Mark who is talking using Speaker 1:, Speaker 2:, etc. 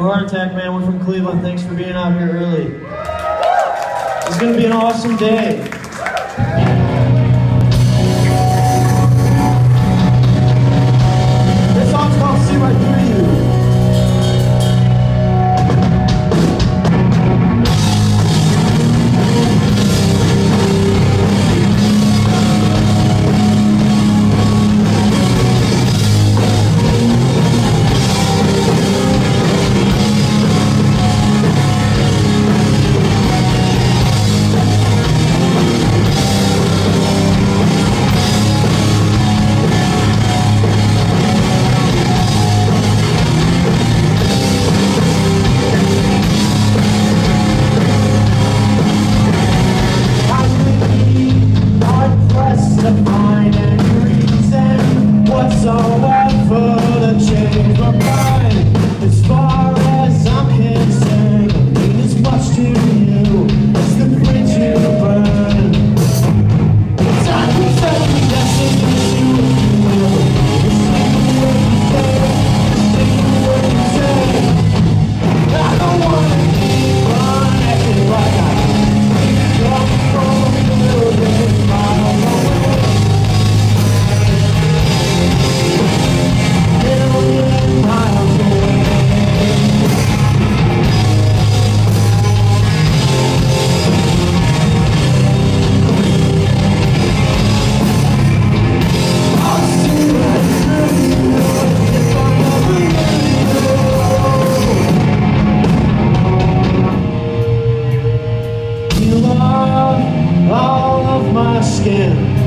Speaker 1: Heart Attack Man, we're from Cleveland. Thanks for being out here early. It's going to be an awesome day. my skin.